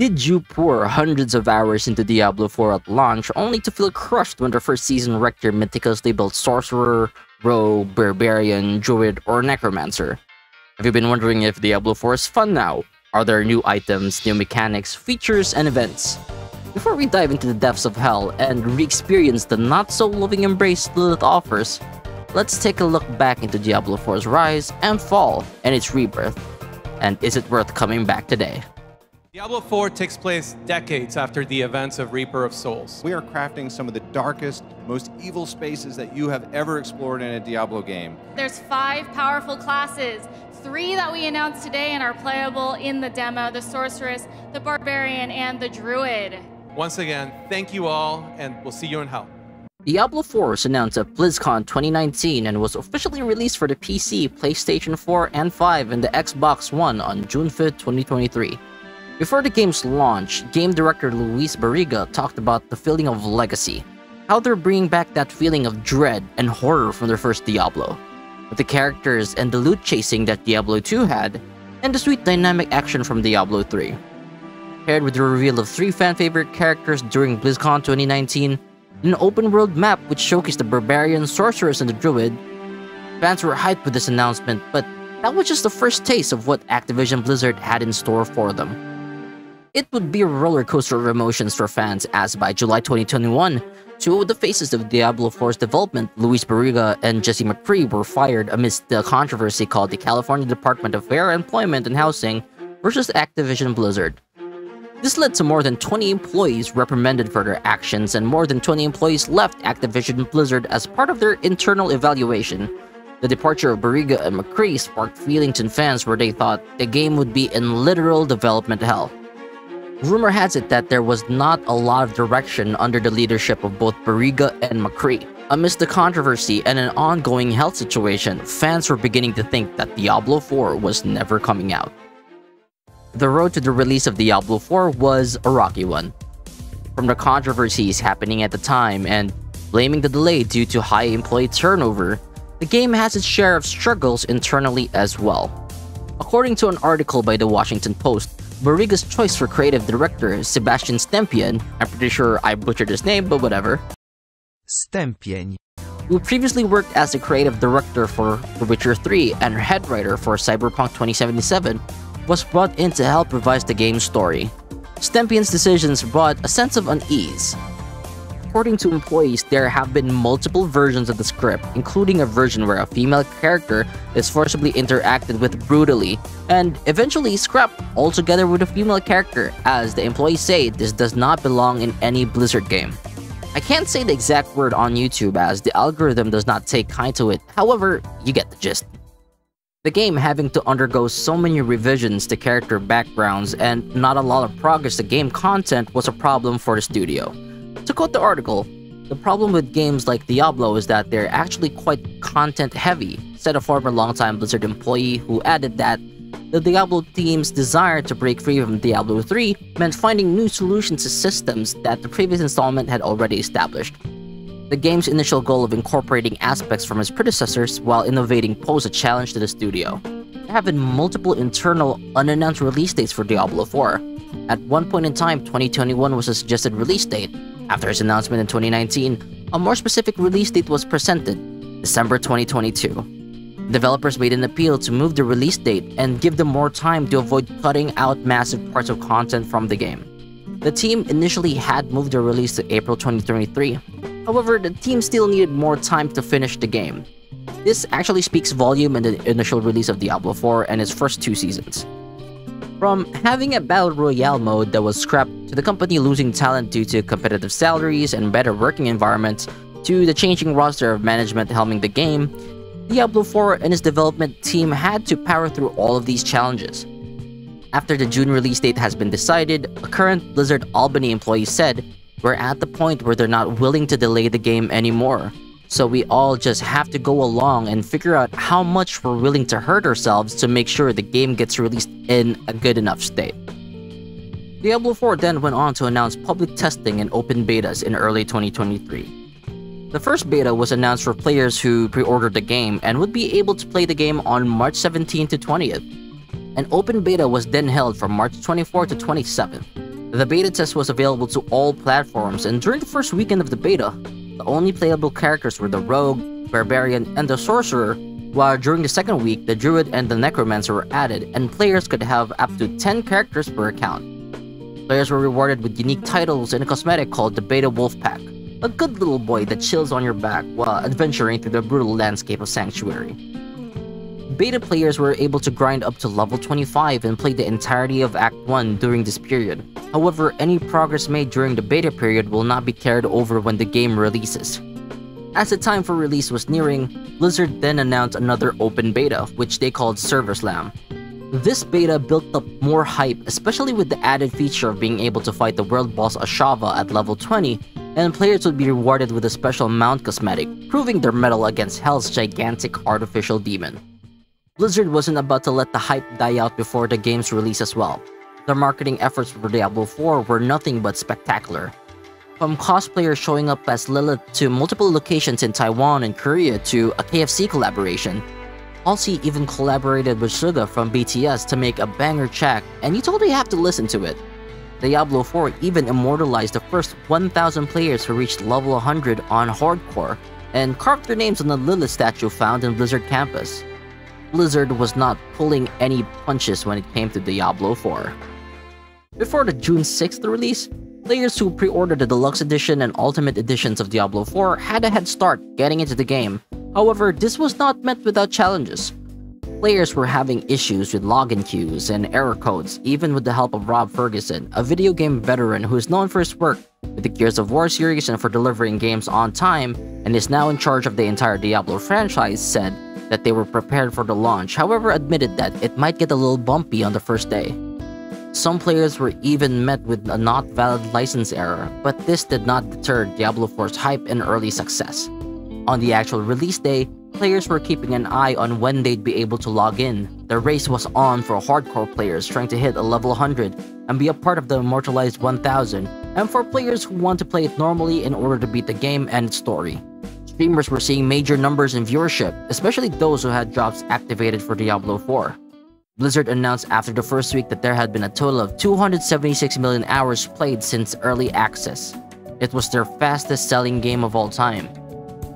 Did you pour hundreds of hours into Diablo 4 at launch only to feel crushed when the first season wrecked your meticulously built sorcerer, rogue, barbarian, druid, or necromancer? Have you been wondering if Diablo 4 is fun now? Are there new items, new mechanics, features, and events? Before we dive into the depths of hell and re-experience the not-so-loving embrace Lilith offers, let's take a look back into Diablo 4's rise and fall and its rebirth. And is it worth coming back today? Diablo 4 takes place decades after the events of Reaper of Souls. We are crafting some of the darkest, most evil spaces that you have ever explored in a Diablo game. There's five powerful classes, three that we announced today and are playable in the demo, the Sorceress, the Barbarian, and the Druid. Once again, thank you all, and we'll see you in hell. Diablo 4 was announced at BlizzCon 2019 and was officially released for the PC, PlayStation 4, and 5 and the Xbox One on June 5, 2023. Before the game's launch, game director Luis Barriga talked about the feeling of legacy, how they're bringing back that feeling of dread and horror from their first Diablo, with the characters and the loot chasing that Diablo 2 had, and the sweet dynamic action from Diablo 3. Paired with the reveal of three fan-favorite characters during BlizzCon 2019, an open-world map which showcased the Barbarian, Sorceress, and the Druid, fans were hyped with this announcement, but that was just the first taste of what Activision Blizzard had in store for them. It would be a roller coaster of emotions for fans as by July 2021, two of the faces of Diablo 4's development, Luis Barriga and Jesse McCree, were fired amidst the controversy called the California Department of Fair Employment and Housing versus Activision Blizzard. This led to more than 20 employees reprimanded for their actions and more than 20 employees left Activision Blizzard as part of their internal evaluation. The departure of Barriga and McCree sparked feelings in fans where they thought the game would be in literal development hell. Rumor has it that there was not a lot of direction under the leadership of both Barriga and McCree. Amidst the controversy and an ongoing health situation, fans were beginning to think that Diablo 4 was never coming out. The road to the release of Diablo 4 was a rocky one. From the controversies happening at the time and blaming the delay due to high employee turnover, the game has its share of struggles internally as well. According to an article by the Washington Post, Barriga's choice for creative director, Sebastian Stempien, I'm pretty sure I butchered his name, but whatever, Stempien. who previously worked as the creative director for The Witcher 3 and head writer for Cyberpunk 2077, was brought in to help revise the game's story. Stempien's decisions brought a sense of unease, According to employees, there have been multiple versions of the script, including a version where a female character is forcibly interacted with brutally, and eventually scrapped altogether with a female character, as the employees say this does not belong in any Blizzard game. I can't say the exact word on YouTube as the algorithm does not take kind to it, however, you get the gist. The game having to undergo so many revisions to character backgrounds and not a lot of progress to game content was a problem for the studio. To quote the article, the problem with games like Diablo is that they're actually quite content heavy, said a former longtime Blizzard employee who added that the Diablo team's desire to break free from Diablo 3 meant finding new solutions to systems that the previous installment had already established. The game's initial goal of incorporating aspects from its predecessors while innovating posed a challenge to the studio. There have been multiple internal, unannounced release dates for Diablo 4. At one point in time, 2021 was a suggested release date, after its announcement in 2019, a more specific release date was presented, December 2022. Developers made an appeal to move the release date and give them more time to avoid cutting out massive parts of content from the game. The team initially had moved the release to April 2023. However, the team still needed more time to finish the game. This actually speaks volume in the initial release of Diablo 4 and its first two seasons. From having a battle royale mode that was scrapped to the company losing talent due to competitive salaries and better working environments, to the changing roster of management helming the game, Diablo 4 and its development team had to power through all of these challenges. After the June release date has been decided, a current Blizzard Albany employee said, We're at the point where they're not willing to delay the game anymore. So we all just have to go along and figure out how much we're willing to hurt ourselves to make sure the game gets released in a good enough state. Diablo 4 then went on to announce public testing and open betas in early 2023. The first beta was announced for players who pre-ordered the game and would be able to play the game on March 17 to 20th. An open beta was then held from March 24 to 27th. The beta test was available to all platforms, and during the first weekend of the beta, the only playable characters were the Rogue, Barbarian, and the Sorcerer, while during the second week, the Druid and the Necromancer were added, and players could have up to 10 characters per account. Players were rewarded with unique titles and a cosmetic called the Beta Wolf Pack, a good little boy that chills on your back while adventuring through the brutal landscape of Sanctuary. Beta players were able to grind up to level 25 and play the entirety of Act 1 during this period. However, any progress made during the beta period will not be carried over when the game releases. As the time for release was nearing, Blizzard then announced another open beta, which they called Server Slam. This beta built up more hype, especially with the added feature of being able to fight the world boss Ashava at level 20, and players would be rewarded with a special mount cosmetic, proving their mettle against Hell's gigantic artificial demon. Blizzard wasn't about to let the hype die out before the game's release as well. Their marketing efforts for Diablo 4 were nothing but spectacular. From cosplayers showing up as Lilith to multiple locations in Taiwan and Korea to a KFC collaboration, Halsey even collaborated with Suga from BTS to make a banger track, and you totally have to listen to it. Diablo 4 even immortalized the first 1,000 players who reached level 100 on Hardcore, and carved their names on the Lilith statue found in Blizzard campus. Blizzard was not pulling any punches when it came to Diablo 4. Before the June 6th release, players who pre-ordered the Deluxe Edition and Ultimate Editions of Diablo 4 had a head start getting into the game, However, this was not met without challenges. Players were having issues with login queues and error codes, even with the help of Rod Fergusson, a video game veteran who is known for his work with the Gears of War series and for delivering games on time, and is now in charge of the entire Diablo franchise, said that they were prepared for the launch, however admitted that it might get a little bumpy on the first day. Some players were even met with a not valid license error, but this did not deter Diablo 4's hype and early success. On the actual release day, players were keeping an eye on when they'd be able to log in. The race was on for hardcore players trying to hit a level 100 and be a part of the immortalized 1000, and for players who want to play it normally in order to beat the game and its story. Streamers were seeing major numbers in viewership, especially those who had jobs activated for Diablo 4. Blizzard announced after the first week that there had been a total of 276 million hours played since early access. It was their fastest selling game of all time,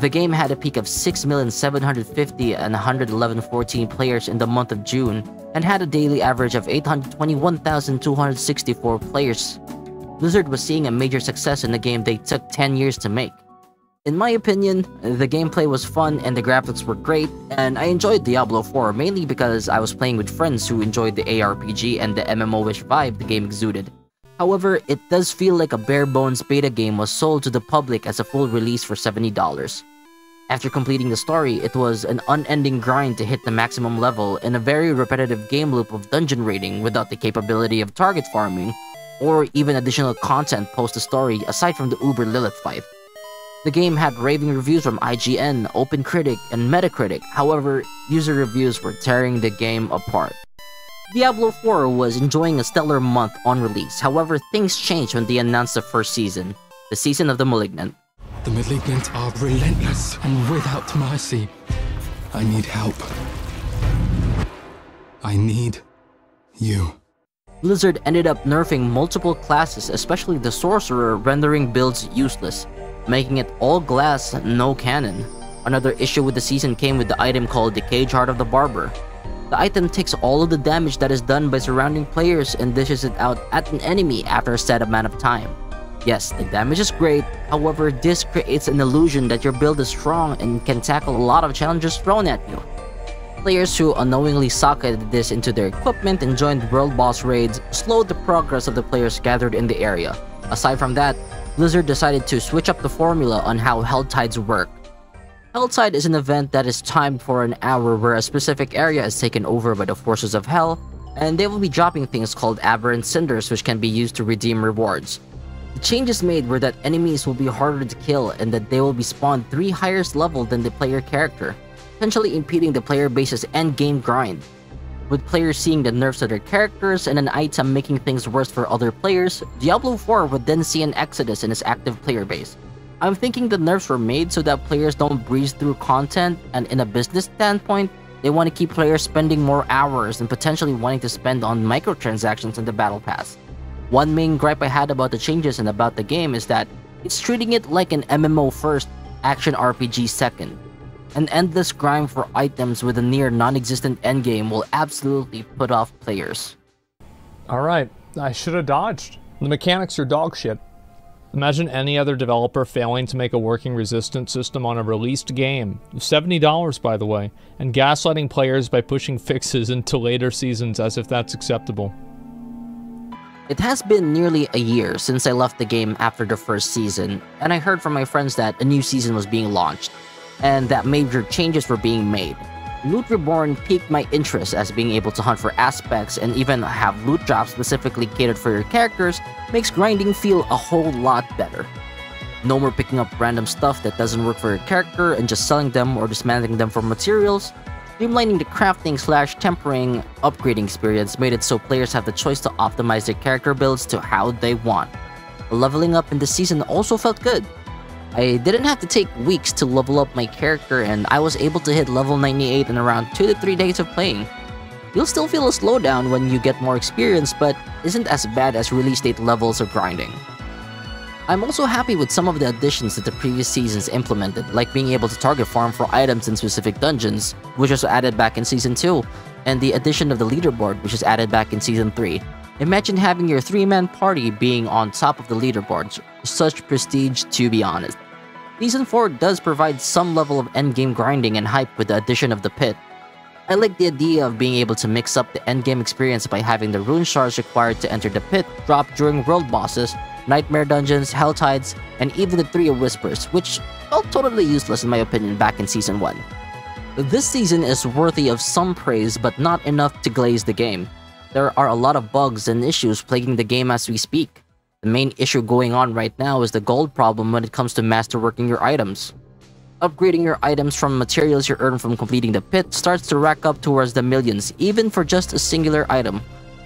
the game had a peak of 6,750 and 111.14 players in the month of June, and had a daily average of 821,264 players. Blizzard was seeing a major success in a game they took 10 years to make. In my opinion, the gameplay was fun and the graphics were great, and I enjoyed Diablo 4 mainly because I was playing with friends who enjoyed the ARPG and the MMO-ish vibe the game exuded. However, it does feel like a bare-bones beta game was sold to the public as a full release for $70. After completing the story, it was an unending grind to hit the maximum level in a very repetitive game loop of dungeon raiding without the capability of target farming, or even additional content post the story aside from the Uber Lilith fight. The game had raving reviews from IGN, OpenCritic, and Metacritic, however, user reviews were tearing the game apart. Diablo 4 was enjoying a stellar month on release, however things changed when they announced the first season, the Season of the Malignant. The Malignant are relentless and without mercy. I need help. I need you. Blizzard ended up nerfing multiple classes, especially the Sorcerer, rendering builds useless, making it all glass, no cannon. Another issue with the season came with the item called the Caged Heart of the Barber, the item takes all of the damage that is done by surrounding players and dishes it out at an enemy after a set amount of time. Yes, the damage is great, however this creates an illusion that your build is strong and can tackle a lot of challenges thrown at you. Players who unknowingly socketed this into their equipment and joined world boss raids slowed the progress of the players gathered in the area. Aside from that, Blizzard decided to switch up the formula on how Helltides work Helltide is an event that is timed for an hour where a specific area is taken over by the forces of Hell, and they will be dropping things called Aberrant Cinders which can be used to redeem rewards. The changes made were that enemies will be harder to kill and that they will be spawned 3 higher level than the player character, potentially impeding the player base's endgame grind. With players seeing the nerfs of their characters and an item making things worse for other players, Diablo 4 would then see an exodus in its active player base. I'm thinking the nerfs were made so that players don't breeze through content, and in a business standpoint, they want to keep players spending more hours and potentially wanting to spend on microtransactions in the Battle Pass. One main gripe I had about the changes and about the game is that it's treating it like an MMO first, action RPG second. An endless grind for items with a near non-existent endgame will absolutely put off players. Alright, I should have dodged. The mechanics are dog shit. Imagine any other developer failing to make a working resistance system on a released game, $70 by the way, and gaslighting players by pushing fixes into later seasons as if that's acceptable. It has been nearly a year since I left the game after the first season, and I heard from my friends that a new season was being launched, and that major changes were being made. Loot Reborn piqued my interest as being able to hunt for aspects and even have loot drops specifically catered for your characters makes grinding feel a whole lot better. No more picking up random stuff that doesn't work for your character and just selling them or dismantling them for materials. Streamlining the crafting slash tempering upgrading experience made it so players have the choice to optimize their character builds to how they want. Leveling up in the season also felt good, I didn't have to take weeks to level up my character and I was able to hit level 98 in around 2 to 3 days of playing. You'll still feel a slowdown when you get more experience, but isn't as bad as release date levels of grinding. I'm also happy with some of the additions that the previous seasons implemented, like being able to target farm for items in specific dungeons, which was added back in Season 2, and the addition of the leaderboard, which was added back in Season 3. Imagine having your three-man party being on top of the leaderboards. Such prestige, to be honest. Season 4 does provide some level of endgame grinding and hype with the addition of the pit. I like the idea of being able to mix up the endgame experience by having the rune shards required to enter the pit drop during world bosses, nightmare dungeons, Helltides, and even the Tree of Whispers, which felt totally useless in my opinion back in Season 1. This season is worthy of some praise but not enough to glaze the game. There are a lot of bugs and issues plaguing the game as we speak. The main issue going on right now is the gold problem when it comes to masterworking your items. Upgrading your items from materials you earn from completing the pit starts to rack up towards the millions, even for just a singular item.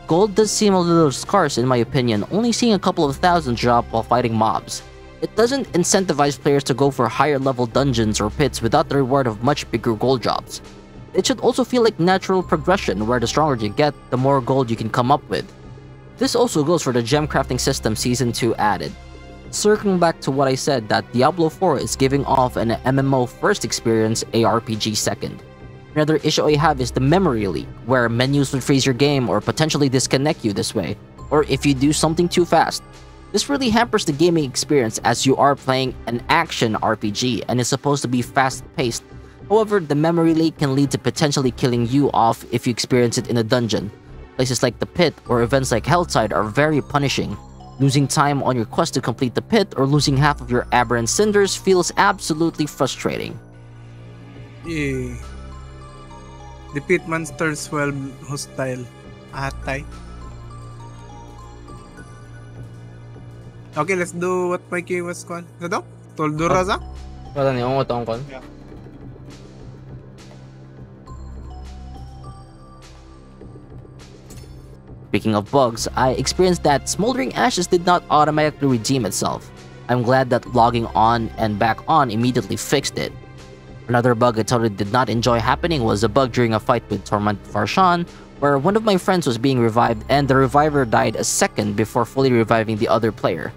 Gold does seem a little scarce in my opinion, only seeing a couple of thousand drop while fighting mobs. It doesn't incentivize players to go for higher level dungeons or pits without the reward of much bigger gold drops. It should also feel like natural progression where the stronger you get, the more gold you can come up with. This also goes for the gem crafting system Season 2 added. Circling back to what I said that Diablo 4 is giving off an MMO first experience, ARPG second. Another issue I have is the memory leak, where menus would freeze your game or potentially disconnect you this way, or if you do something too fast. This really hampers the gaming experience as you are playing an action RPG and is supposed to be fast-paced. However, the memory leak can lead to potentially killing you off if you experience it in a dungeon, Places like the pit or events like Helltide are very punishing. Losing time on your quest to complete the pit or losing half of your aberrant cinders feels absolutely frustrating. Yeah. The pit monsters well hostile. Atay. Okay, let's do what Mikey was called. Ano daw? Tolduraza? Oh. Wala niyo, ang kon. Yeah. Speaking of bugs, I experienced that Smoldering Ashes did not automatically redeem itself. I'm glad that logging on and back on immediately fixed it. Another bug I totally did not enjoy happening was a bug during a fight with Torment Varshan, where one of my friends was being revived and the reviver died a second before fully reviving the other player.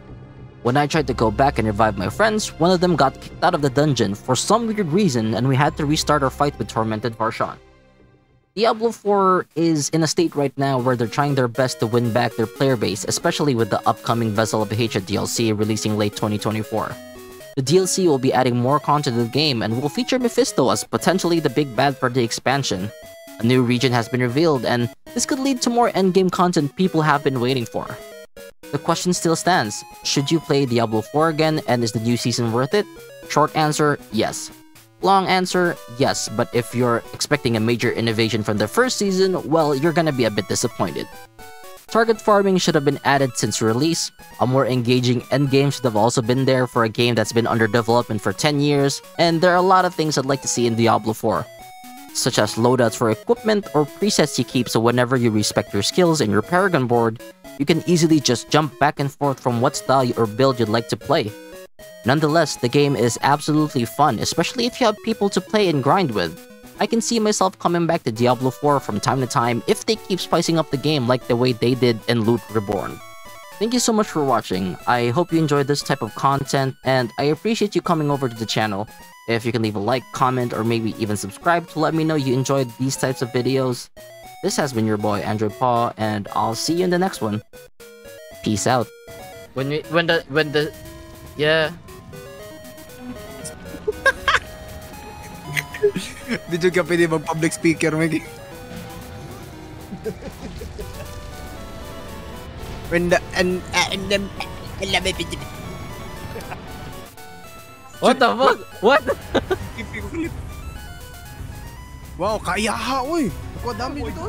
When I tried to go back and revive my friends, one of them got kicked out of the dungeon for some weird reason and we had to restart our fight with Tormented Varshan. Diablo 4 is in a state right now where they're trying their best to win back their player base, especially with the upcoming Vessel of Hatred DLC releasing late 2024. The DLC will be adding more content to the game and will feature Mephisto as potentially the big bad for the expansion. A new region has been revealed, and this could lead to more endgame content people have been waiting for. The question still stands, should you play Diablo 4 again and is the new season worth it? Short answer, yes. Long answer, yes, but if you're expecting a major innovation from the first season, well, you're gonna be a bit disappointed. Target farming should have been added since release, a more engaging endgame should have also been there for a game that's been under development for 10 years, and there are a lot of things I'd like to see in Diablo 4, such as loadouts for equipment or presets you keep so whenever you respec your skills in your Paragon board, you can easily just jump back and forth from what style or build you'd like to play. Nonetheless, the game is absolutely fun, especially if you have people to play and grind with. I can see myself coming back to Diablo 4 from time to time if they keep spicing up the game like the way they did in Loot Reborn. Thank you so much for watching. I hope you enjoyed this type of content, and I appreciate you coming over to the channel. If you can leave a like, comment, or maybe even subscribe to let me know you enjoyed these types of videos. This has been your boy AndroidPAW, and I'll see you in the next one. Peace out. When we, when the when the yeah. Di juga pwede mag-public speaker, Miggy. When the, and, and, and, What the fuck? What? Wow, kaya ha, uy. Ako, dami dito.